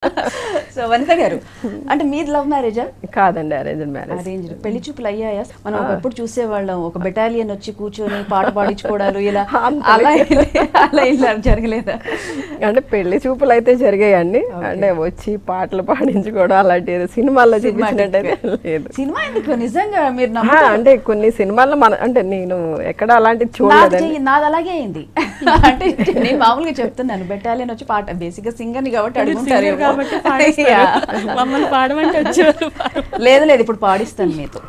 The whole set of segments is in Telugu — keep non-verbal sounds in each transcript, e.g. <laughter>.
<laughs> సో వనిత గారు అంటే మీది లవ్ మ్యారేజా కాదండి అరేంజ్ మ్యారేజ్ అరేంజ్ పెళ్ళి చూపులు అయ్యాయా? మనం ఒకప్పుడు చూసేవాళ్ళం ఒక బెటాలియన్ వచ్చి కూర్చొని పాట <laughs> పాడించుకోవడాలు ఇలా అలా ఇలా- అలా ఇలా జరగలేదా? అంటే పెళ్ళి చూపులు అయితే జరిగాయండి. అంటే వచ్చి పాటలు పాడించుకోవడం అలాంటి సినిమాల్లో చూపించినట్టయితే లేదు. సినిమా ఎందుకు? నిజంగా మీరు అంటే కొన్ని సినిమాల్లో మన అంటే నేను ఎక్కడ అలాంటిది చెయ్యి- నాది అలాగే అయింది. <laughs> అంటే నేను మామూలుగా చెప్తున్నాను బెటాలియన్ వచ్చి పాట బేసిక్గా సింగర్ కాబట్టి singer కాబట్టి. <laughs> మమ్మల్ని పాడమంటే వచ్చేవారు లేదు లేదు ఇప్పుడు పాడిస్తాను మీతో.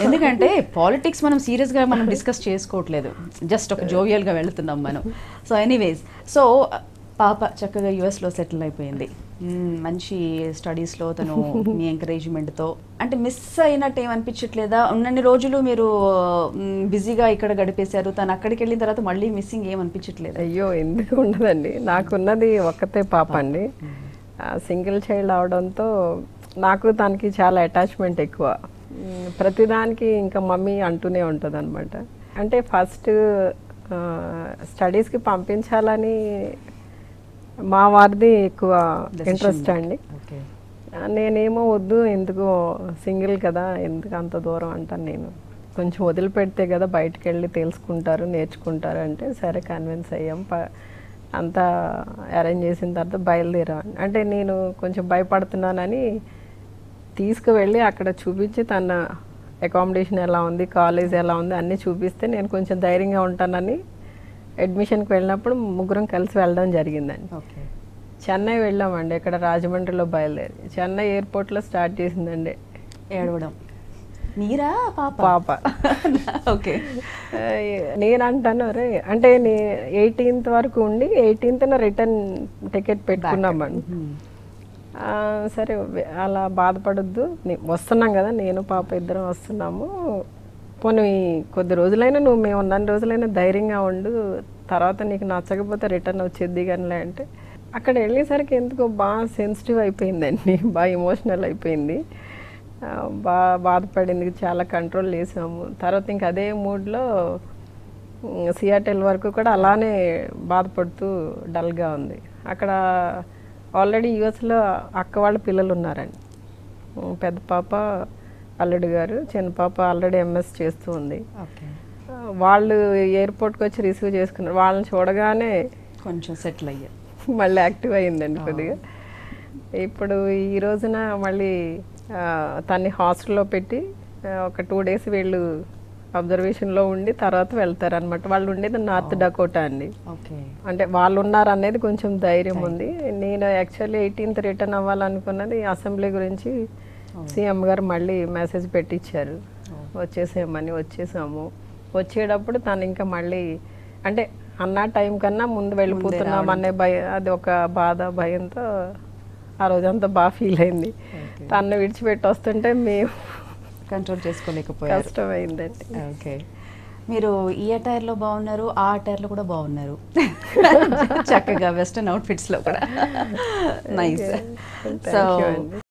ఎందుకంటే పాలిటిక్స్ మనం సీరియస్గా మనం డిస్కస్ చేసుకోవట్లేదు. జస్ట్ ఒక జోవియల్గా వెళ్తున్నాం మనం. సో ఎనీవేస్ సో పాప చక్కగా యుఎస్లో సెటిల్ అయిపోయింది. మంచి స్టడీస్లో తను మీ encouragement తో అంటే మిస్ అయినట్టు ఏమనిపించట్లేదా ఉన్నన్ని రోజులు మీరు బిజీగా ఇక్కడ గడిపేశారు. తను అక్కడికి వెళ్ళిన తర్వాత మళ్ళీ మిస్సింగ్ ఏమనిపించట్లేదు అయ్యో ఎందుకు ఉండదండి? నాకున్నది ఒక్కతే పాప అండి. సింగిల్ చైల్డ్ అవడంతో నాకు తనకి చాలా అటాచ్మెంట్ ఎక్కువ. ప్రతిదానికి ఇంకా మమ్మీ అంటూనే ఉంటుంది అనమాట అంటే ఫస్ట్ స్టడీస్కి పంపించాలని మా వారిది ఎక్కువ ఇంట్రెస్ట్ అండి. నేనేమో వద్దు ఎందుకు సింగిల్ కదా ఎందుకు అంత దూరం అంటాను నేను. కొంచెం వదిలిపెడితే కదా బయటకు వెళ్ళి తెలుసుకుంటారు నేర్చుకుంటారు అంటే సరే కన్విన్స్ అయ్యాం. ప అంతా అరేంజ్ చేసిన తర్వాత బయలుదేరాం అంటే నేను కొంచెం భయపడుతున్నానని తీసుకువెళ్ళి అక్కడ చూపించి తన అకామిడేషన్ ఎలా ఉంది కాలేజ్ ఎలా ఉంది అన్నీ చూపిస్తే నేను కొంచెం ధైర్యంగా ఉంటానని అడ్మిషన్కి వెళ్ళినప్పుడు ముగ్గురం కలిసి వెళ్ళడం జరిగిందండి. ఓకే. చెన్నై వెళ్ళామండి ఇక్కడ రాజమండ్రిలో బయలుదేరి. చెన్నై ఎయిర్పోర్ట్లో స్టార్ట్ చేసిందండి. ఏడవడం. మీరా పాప? పాప. <laughs> ఓకే. నేను అంటాను అరే అంటే నే ఎయిటీన్త్ వరకు ఉండి ఎయిటీన్త్న రిటర్న్ టికెట్ పెట్టుకున్నామండి సరే అలా బాధపడొద్దు. వస్తున్నాం కదా నేను పాప ఇద్దరం వస్తున్నాము. పోనీ కొద్ది రోజులైనా నువ్వు మేము ఉన్న రోజులైనా ధైర్యంగా ఉండు. తర్వాత నీకు నచ్చకపోతే రిటర్న్ వచ్చేద్ది కానీ అంటే. అక్కడ వెళ్ళేసరికి ఎందుకో బాగా సెన్సిటివ్ అయిపోయిందండి బాగా ఎమోషనల్ అయిపోయింది. బాగా బాధపడింది చాలా కంట్రోల్ చేసాము తర్వాత ఇంక అదే మూడ్లో సియాటెల్ వరకు కూడా అలానే బాధపడుతూ డల్గా ఉంది. అక్కడ ఆల్రెడీ యూఎస్లో అక్క వాళ్ళ పిల్లలు ఉన్నారండి. పెద్ద పాప అల్లుడు గారు చిన్న పాప ఆల్రెడీ ఎంఎస్ చేస్తూ ఉంది. వాళ్ళు ఎయిర్పోర్ట్కి వచ్చి రిసీవ్ చేసుకున్నారు. వాళ్ళని చూడగానే కొంచెం సెటిల్ అయ్యా మళ్ళీ యాక్టివ్ అయిందండి కొద్దిగా. ఇప్పుడు ఈ రోజున మళ్ళీ తన్ని హాస్టల్లో పెట్టి ఒక టూ డేస్ వీళ్ళు అబ్జర్వేషన్లో ఉండి తర్వాత వెళ్తారనమాట వాళ్ళు ఉండేది నార్త్ డకోటా అండి. అంటే వాళ్ళు ఉన్నారు అనేది కొంచెం ధైర్యం ఉంది. నేను యాక్చువల్లీ ఎయిటీన్త్ రిటర్న్ అవ్వాలనుకున్నది అసెంబ్లీ గురించి సీఎం గారు మళ్ళీ మెసేజ్ పెట్టించారు వచ్చేసేయమని వచ్చేసాము. వచ్చేటప్పుడు తను ఇంకా మళ్ళీ అంటే అన్న టైం కన్నా ముందు వెళ్ళిపోతున్నాం అనే భయ అది ఒక బాధ భయంతో ఆ రోజంతా బాగా ఫీల్ అయింది. తను విడిచిపెట్టి వస్తుంటే మేము కంట్రోల్ చేసుకోలేకపోయారు. కష్టమైందండి. ఓకే. మీరు ఈ అటైర్లో బాగున్నారు ఆ అటైర్లో కూడా బాగున్నారు. <laughs> చక్కగా వెస్టర్న్ అవుట్ఫిట్స్లో కూడా. Nice so.